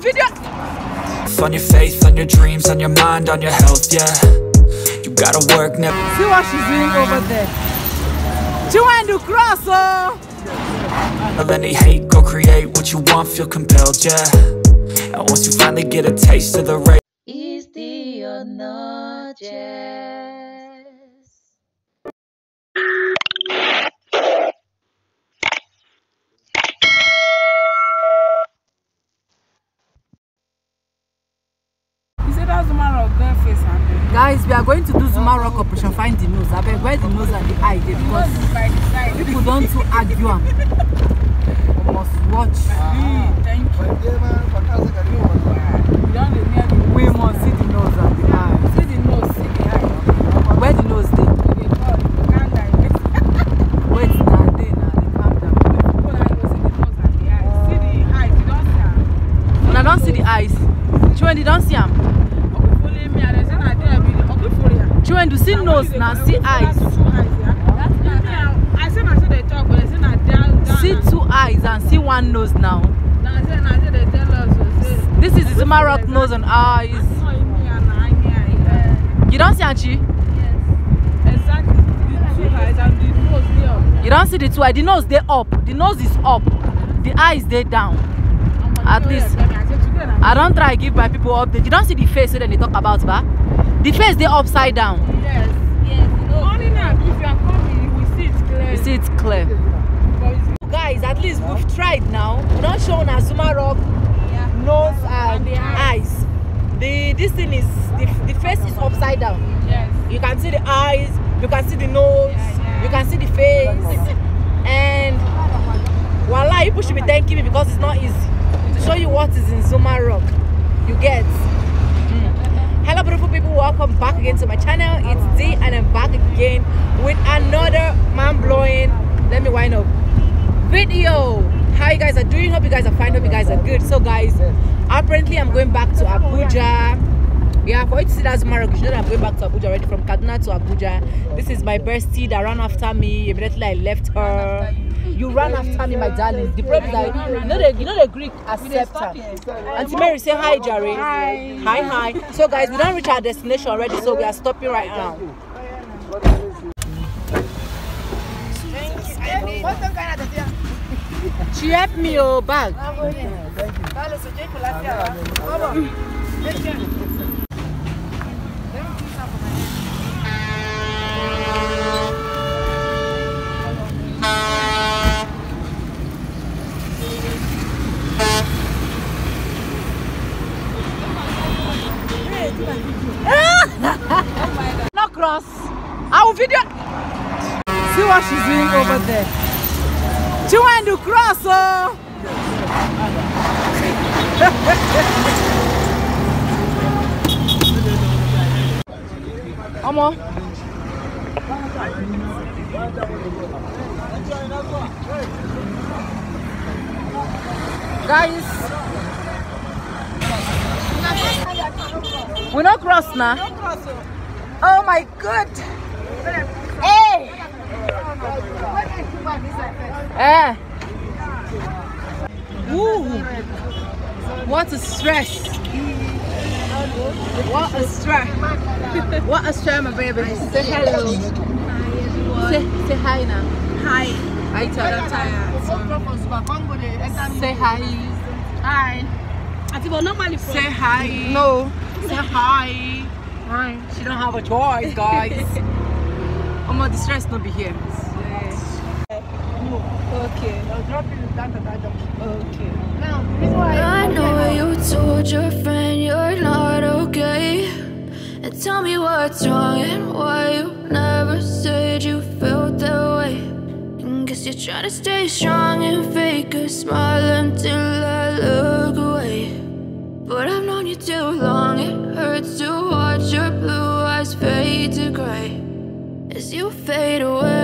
video. On your faith, on your dreams, on your mind, on your health, yeah. You gotta work, never. See what she's doing over there. She went to cross, oh. Let any hate go create what you want, feel compelled, yeah. And once you finally get a taste of the race. Is Guys, we are going to do Zuma Rock Operation Find the Nose. I beg, where the nose and the eye dey because people don't too argue am. Must watch. Thank you. You don't dey near the We must see the nose and the eye. See the nose, see the eye. Where the nose dey? You dey call, you can't die. Wait, na dey na dey calm down. People na go see the nose and the eye. See the eyes, you don't see am. Una don see the eyes. Chiwendu don see am. Okufole me, I dey say na there be the Okufole. Chiwendu see nose na see eyes. See two eyes and see one nose now. Oh, This is the Zuma Rock nose and eyes. "Oh, you na anya, eh." You don see. The two eyes the nose dey up. You don see the two eye. The nose dey up. The nose is up. The eyes dey down. At least. I don try give my people update. You don see the face wey dem dey talk about ba? The face dey upside down. Yes, yes. Only now, if you are coming, we see it clear. You see it's clear. Guys, at least we've tried now. We don show una Zuma Rock yeah. nose and, And the eyes. eyes. The this thing is the, the face is upside down. Yes. You can see the eyes, you can see the nose, Yeah, yeah. you can see the face. And voila, people should be thanking me because it's not easy to show you what is in Zuma Rock. You get. Hello, beautiful people. Welcome back again to my channel. It's D, and I'm back again with another man blowing. Let me wind up video. How you guys are doing? Hope you guys are fine. Hope you guys are good. So, guys, apparently I'm going back to Abuja. Yeah, for you to see that Zuma Rock, you know I'm going back to Abuja already from Kaduna to Abuja. This is my bestie that ran after me. Immediately I left her. You ran after me, my darling. The problem is that you know the you know the Greek acceptor. Auntie Mary, say hi, Jerry. Hi. Hi, hi. So guys, we don't reach our destination already, so we are stopping right now. She helped me, oh bag. Video. See what she's doing over there. She went to cross, oh. Omo. Guys. We not cross now. Oh. oh my god. Hey. Eh. Woo. What a stress. What a stress. what a stress, my baby. Say hello. Say, say hi now. Hi. Hi, Tara. Say hi. Hi. Ati but normally Say hi. No. Say hi. Hi. She don't have a choice, guys. oh my, the stress not be here. Okay. Okay. Now, this why. I know you told your friend you're not okay. And tell me what's wrong and why you never said you felt that way. And guess you're trying to stay strong and fake a smile until I look away. But I've known you too long, it hurts to watch your blue eyes fade to gray as you fade away.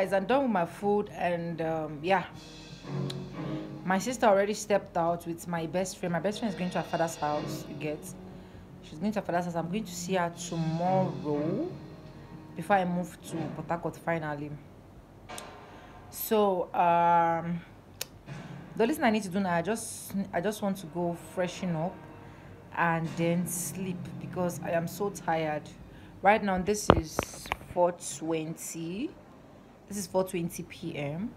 Guys, I'm done with my food and um, yeah. My sister already stepped out with my best friend. My best friend is going to her father's house, you get. She's going to her father's house. I'm going to see her tomorrow before I move to Port finally. So um the only thing I need to do now, I just I just want to go freshen up and then sleep because I am so tired. Right now this is 420. This is 4:20 p.m.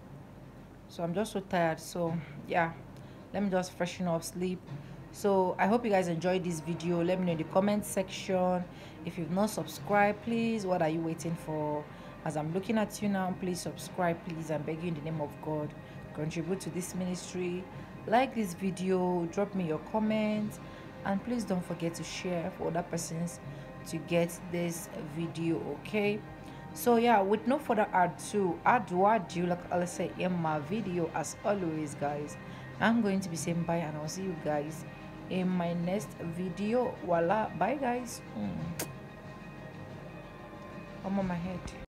So I'm just so tired. So yeah, let me just freshen up, sleep. So I hope you guys enjoyed this video. Let me know in the comment section. If you've not subscribed, please, what are you waiting for? As I'm looking at you now, please subscribe, please. I'm begging in the name of God. Contribute to this ministry. Like this video, drop me your comment and please don't forget to share for other persons to get this video, okay? So yeah with no further ado ado ado like i say in my video as always guys. I'm going to be saying bye and i'll see you guys in my next video. Voila bye guys. Mm. i'm on my head